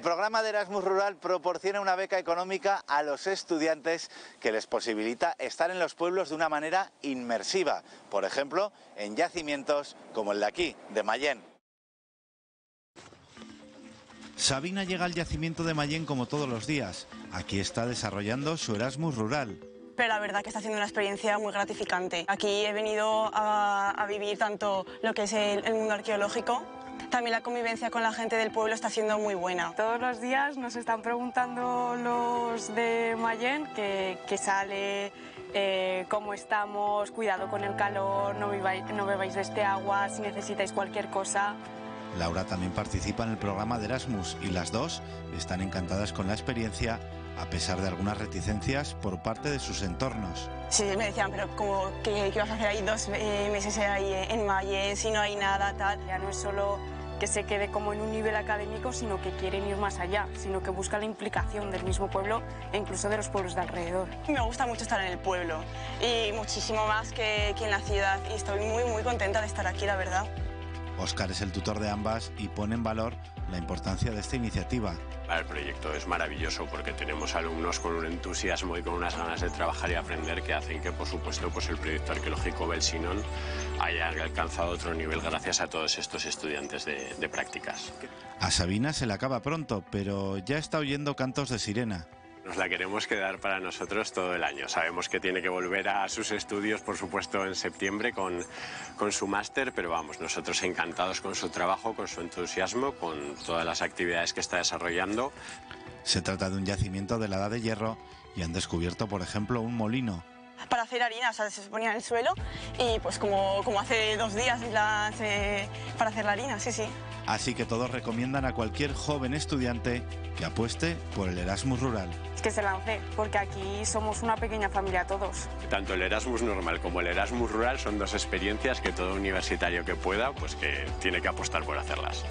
El programa de Erasmus Rural proporciona una beca económica a los estudiantes que les posibilita estar en los pueblos de una manera inmersiva, por ejemplo, en yacimientos como el de aquí, de Mayén. Sabina llega al yacimiento de Mayén como todos los días. Aquí está desarrollando su Erasmus Rural. Pero la verdad que está haciendo una experiencia muy gratificante. Aquí he venido a, vivir tanto lo que es el, mundo arqueológico, también la convivencia con la gente del pueblo está siendo muy buena. Todos los días nos están preguntando los de Mayén que, sale, eh, cómo estamos, cuidado con el calor, no, no bebáis de este agua, si necesitáis cualquier cosa. Laura también participa en el programa de Erasmus y las dos están encantadas con la experiencia a pesar de algunas reticencias por parte de sus entornos. Sí, me decían, pero como que, vas a hacer ahí dos eh, meses ahí en Mayen si no hay nada, tal. Ya no es solo que se quede como en un nivel académico, sino que quieren ir más allá, sino que buscan la implicación del mismo pueblo e incluso de los pueblos de alrededor. Me gusta mucho estar en el pueblo y muchísimo más que, que en la ciudad y estoy muy, muy contenta de estar aquí, la verdad. Oscar es el tutor de ambas y pone en valor la importancia de esta iniciativa. El proyecto es maravilloso porque tenemos alumnos con un entusiasmo y con unas ganas de trabajar y aprender que hacen que, por supuesto, pues el proyecto arqueológico Belsinón haya alcanzado otro nivel gracias a todos estos estudiantes de, de prácticas. A Sabina se le acaba pronto, pero ya está oyendo cantos de sirena. Nos la queremos quedar para nosotros todo el año. Sabemos que tiene que volver a sus estudios, por supuesto, en septiembre con, con su máster, pero vamos, nosotros encantados con su trabajo, con su entusiasmo, con todas las actividades que está desarrollando. Se trata de un yacimiento de la Edad de Hierro y han descubierto, por ejemplo, un molino para hacer harina, o sea, se ponía en el suelo y pues como, como hace dos días la, para hacer la harina, sí, sí. Así que todos recomiendan a cualquier joven estudiante que apueste por el Erasmus rural. Es que se lance, porque aquí somos una pequeña familia todos. Tanto el Erasmus normal como el Erasmus rural son dos experiencias que todo universitario que pueda, pues que tiene que apostar por hacerlas.